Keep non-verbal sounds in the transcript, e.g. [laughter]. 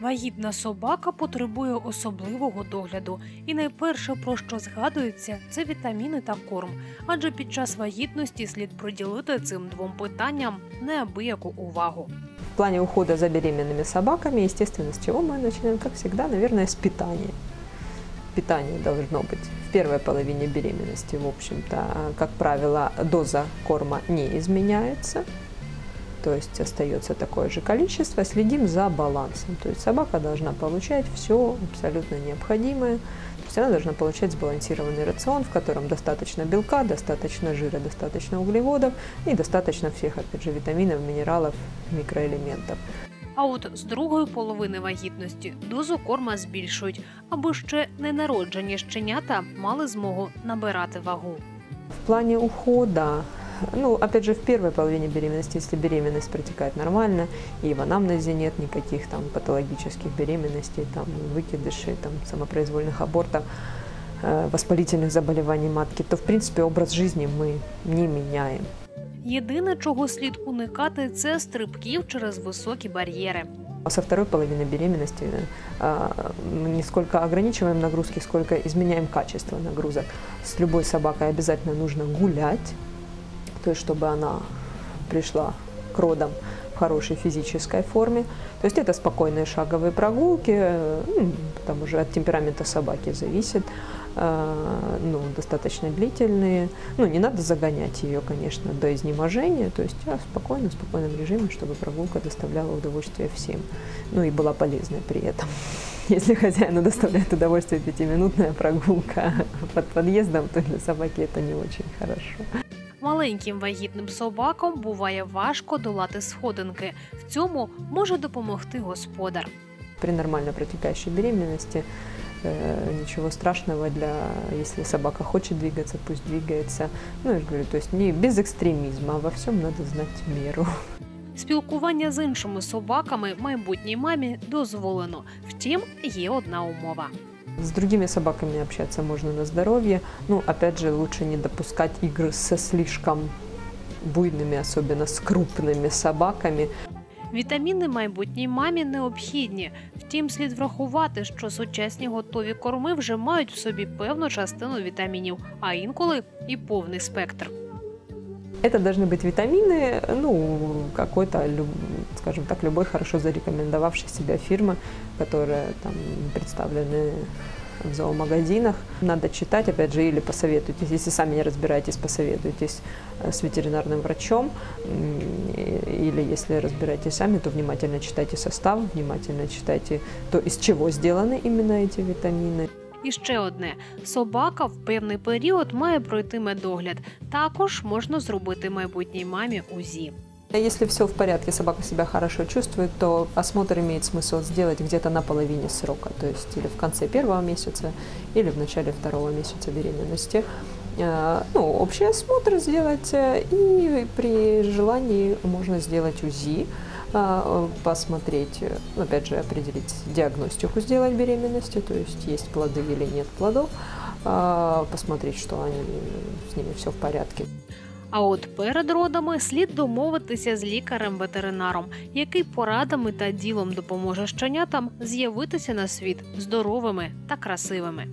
Вагітна собака потребує особливого догляду, і найперше про що згадується, це вітаміни та корм. Адже під час вагітності слід приділити цим двом питанням неабияку увагу. В плане ухода за беременными собаками, естественно, с чего мы начинаем, как всегда, наверное, с питания. Питание должно быть в первой половине беременности, в общем-то, как правило, доза корма не изменяется, то есть остается такое же количество. Следим за балансом, то есть собака должна получать все абсолютно необходимое, то есть она должна получать сбалансированный рацион, в котором достаточно белка, достаточно жира, достаточно углеводов и достаточно всех, опять же, витаминов, минералов, микроэлементов. А от з другої половини вагітності дозу корма збільшують, аби ще ненароджені щенята мали змогу набирати вагу. В плане ухода, ну, опять же, в первой половине беременности, если беременность протекает нормально, и в анамнезе нет никаких там патологических беременностей, там, выкидышей, там, самопроизвольных абортов, э, воспалительных заболеваний матки, то, в принципе, образ жизни мы не меняем. Єдине, чого слід уникати, це стрибків через високі бар'єри. А Со второй половины беременности э, мы не сколько ограничиваем нагрузки, сколько изменяем качество нагрузок. С любой собакой обязательно нужно гулять, то есть чтобы она пришла к родам в хорошей физической форме. То есть это спокойные шаговые прогулки, э, там уже от темперамента собаки зависит, э, ну, достаточно длительные. Ну, не надо загонять ее, конечно, до изнеможения, то есть а, спокойно, в спокойном режиме, чтобы прогулка доставляла удовольствие всем, ну и была полезной при этом. [laughs] Если хозяину доставляет удовольствие пятиминутная прогулка [laughs] под подъездом, то для собаки это не очень хорошо. Маленьким вагітним собакам буває важко долати сходинки. В цьому може допомогти господар. При нормально протекающей беременности э, ничего страшного для, если собака хочет двигаться, пусть двигается. Ну, я же говорю, то есть не без экстремизма, а во всем надо знать меру. Спілкування з іншими собаками майбутній мамі дозволено. Втім, є одна умова. С другими собаками общаться можно на здоровье. Ну, опять же, лучше не допускать игр со слишком буйными, особенно с крупными собаками. Вітаміни майбутній мамі необхідні. Втім, слід врахувати, що сучасні готові корми вже мають в собі певну частину вітамінів, а інколи і повний спектр. Это должны быть витамины, ну, какой-то, люб- скажем так, любой хорошо зарекомендовавшей себя фирмы, которые там представлены в зоомагазинах. Надо читать, опять же, или посоветуйтесь, если сами не разбираетесь, посоветуйтесь э, с ветеринарным врачом, М, и- или если разбираетесь сами, то внимательно читайте состав, внимательно читайте то, из чего сделаны именно эти витамины. І ще одне: собака в певний період має пройти медогляд. Також можна зробити майбутній мамі УЗІ. Если все в порядке, собака себя хорошо чувствует, то осмотр имеет смысл сделать где-то на половине срока, то есть или в конце первого месяца, или в начале второго месяца беременности. Э, Ну, общий осмотр сделать, э, и при желании можно сделать УЗИ, э, посмотреть, опять же, определить диагностику сделать беременности, то есть есть плоды или нет плодов, посмотреть, что они, с ними все в порядке. А от перед родами слід домовитися з лікарем-ветеринаром, який порадами та ділом допоможе щенятам з'явитися на світ здоровими та красивими.